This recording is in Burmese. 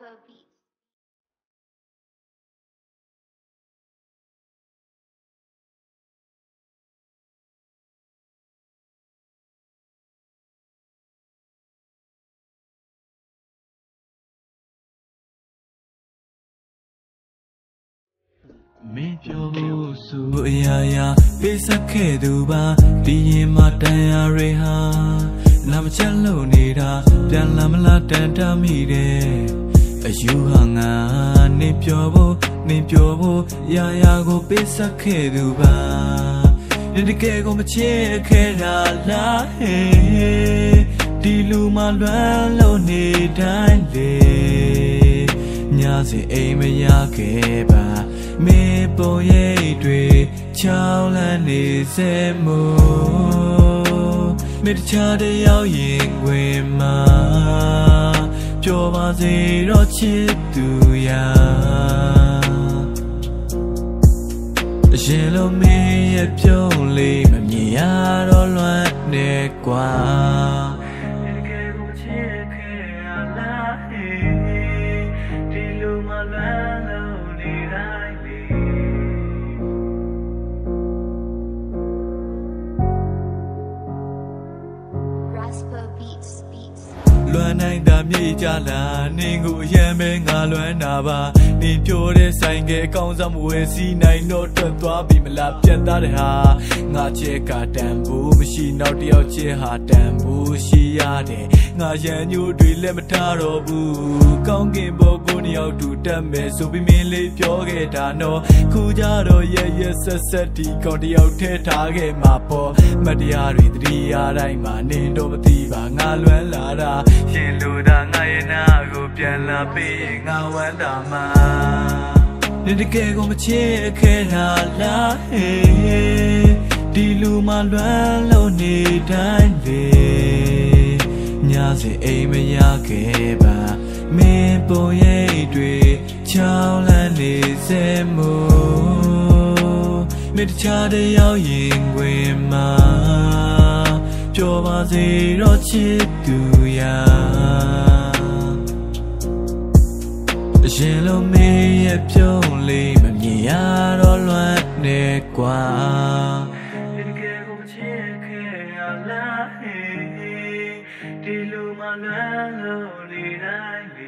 Rasper Beats. မင်းပြောဖို့ဆိုအရာရာပေးဆက်ခဲ့သူပါဒီရင်မှာတန်ရာတွေဟာလာမချက်လို့နေတာပြန်လာမလားတန်တမိတယ် အယူဟာငါနေပြောဖို့နေပြောဖို့ရာရာကိုပေးဆက်ခဲ့သူပါဒီတကယ်ကိုမချစ်ခဲ့တာလားဟဲ့ဒီလူမှလွမ်းလို့နေတိုင်းလေညစီအိမ်မရခဲ့ပါမေပုံရိပ်တွေချောင်းလန်းနေစေမို့မေတခြားတယောက်ရင်ခွင်မှာ ပျော်ပါစေတော့ချစ်သူရာအရင်လိုမင်းရဲ့ပြုံးလေးမမြင်ရတော့လွမ်းနေကွာတကယ်ကိုချစ်ခဲ့ရလားဟေးဒီလိုမှလွမ်းလို့နေတိုင်းလေ Rasper Beats. Beats. လွမ်းနိုင်တာမြေကြလာနင်းကိုအရန်ပဲငါလွမ်းတာပါနင်းပြောတဲ့ဆိုင်ကအကောင်းဆုံးမဝယ်စီနိုင်တော့ထွက်သွားပြီမလားပြတ်သားတဲ့ဟာငါချက်ကတန်ဖို့မရှိနောက်တစ်ယောက်ချစ်ဟာတန်ဖို့ ရှိရတယ်ငါရန်ညို့တွေလက်မထားတော့ဘူးကောင်းကင်ဘောကိုနှစ်ယောက်တူတက်မယ်ဆိုပြီးမင်းလေးပြောခဲ့တာနော်ခုကြတော့ရရဆက်ဆက်ဒီကောင်းတစ်ယောက်ထဲထားခဲ့မှာပေါ့မတရားတွေတတိယတိုင်းမှာနင်းတော့မသိပါငါလွမ်းလာတာရှင်လူသားငါရဲ့နာကိုပြန်လာပေးရင်ငါဝမ်းသာမှာနေတကယ်ကိုမချစ်ခဲ့တာလားဟေးဒီလူမှလွမ်းလို့နေတိုင်းလေ ညစီအိမ်မရခဲ့ပါမင်းပုံရိပ်တွေချောင်းလန်းနေစေမို့မေတ္တာတယောက်ရင်ခွင်မှာပျော်ပါစေတော့ချစ်သူရာအရင်လိုမင်းရဲ့ပြုံးလေးမမြင်ရတော့လွမ်းနေကွာဒီ melody I